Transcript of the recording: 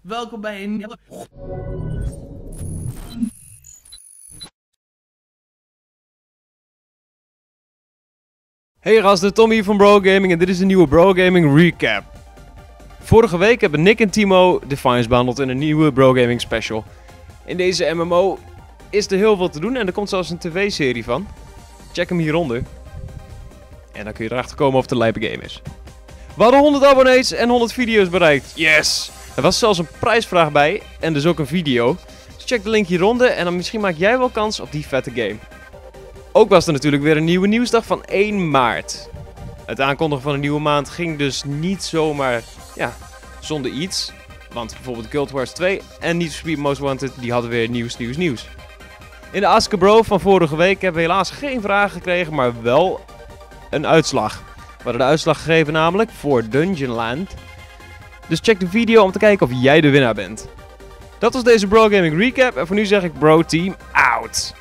Welkom bij een nieuwe... Hey gasten, Tom hier van Bro Gaming en dit is een nieuwe Bro Gaming recap. Vorige week hebben Nick en Timo Defiance behandeld in een nieuwe Bro Gaming special. In deze MMO is er heel veel te doen en er komt zelfs een tv-serie van. Check hem hieronder. En dan kun je erachter komen of het een lijpe game is. We hadden 100 abonnees en 100 video's bereikt. Yes! Er was zelfs een prijsvraag bij en dus ook een video. Dus check de link hieronder en dan misschien maak jij wel kans op die vette game. Ook was er natuurlijk weer een nieuwe nieuwsdag van 1 maart. Het aankondigen van een nieuwe maand ging dus niet zomaar ja, zonder iets. Want bijvoorbeeld Guild Wars 2 en Need for Speed Most Wanted die hadden weer nieuws, nieuws, nieuws. In de Ask a Bro van vorige week hebben we helaas geen vragen gekregen, maar wel een uitslag. Hadden de uitslag gegeven namelijk voor Dungeonland. Dus check de video om te kijken of jij de winnaar bent. Dat was deze Bro Gaming Recap en voor nu zeg ik Bro Team out.